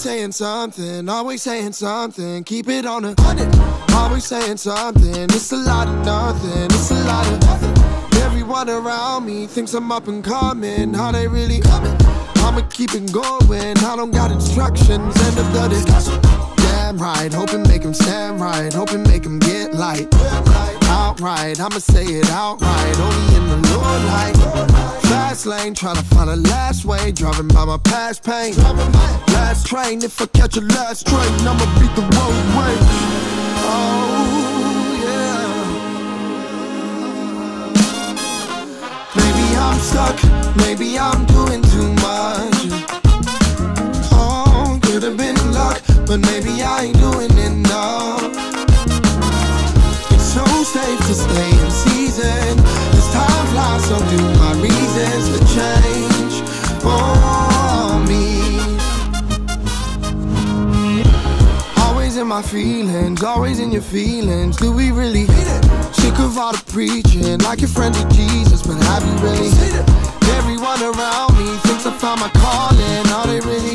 saying something, always saying something. Keep it on a hundred. Always saying something. It's a lot of nothing. It's a lot of nothing. Everyone around me thinks I'm up and coming. How they really coming? I'ma keep it going. I don't got instructions. End of the discussion. Damn right. Hoping make him stand right. Hoping make him get light. Outright. I'ma say it outright. Only in the Lord light. Fast lane. Trying to find a last way. Driving by my past pain. Last train. If I catch a last train, I'ma beat the roadway. Oh, yeah. Maybe I'm stuck, maybe I'm doing too much. Oh, could have been luck, but maybe I ain't doing enough. To stay in season. As time flies, so do my reasons to change for me. Always in my feelings, always in your feelings. Do we really hate it? sick of all the preaching? Like your friends of Jesus, but have you really? Everyone around me thinks I found my calling. Are they really?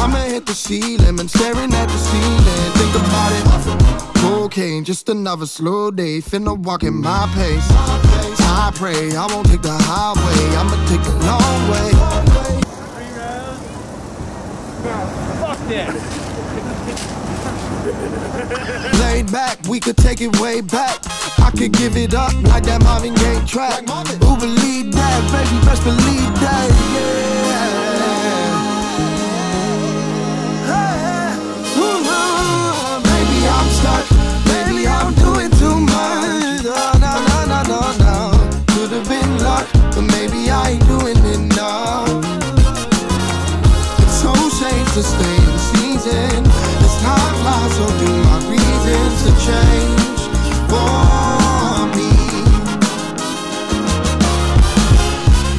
I'ma hit the ceiling and staring at the ceiling. Think about it. Cocaine, just another slow day. Finna walk in my pace. I pray I won't take the highway. I'ma take the long way. Fuck that. Laid back, we could take it way back. I could give it up like that Marvin Gaye track. Who believe that, baby? Best believe that, yeah. To stay in season. As time flies, so do my reasons to change for me.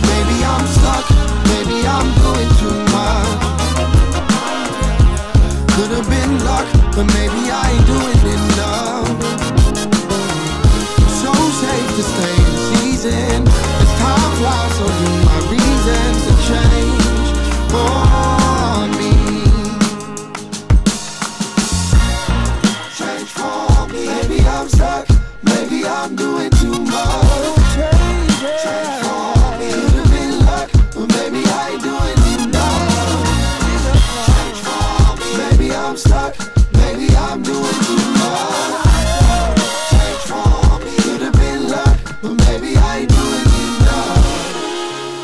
Maybe I'm stuck, maybe I'm doing too much. Could have been luck, but maybe I ain't doing Maybe I'm doing too much. Change for me. Could have been luck, but maybe I ain't doing enough.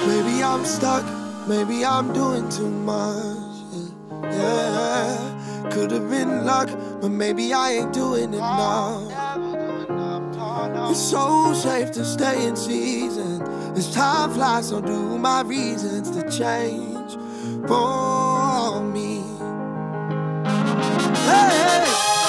Maybe I'm stuck. Maybe I'm doing too much. Yeah, could have been luck, but maybe I ain't doing enough. It's so safe to stay in season. As time flies, so do my reasons to change for me. Hey, hey.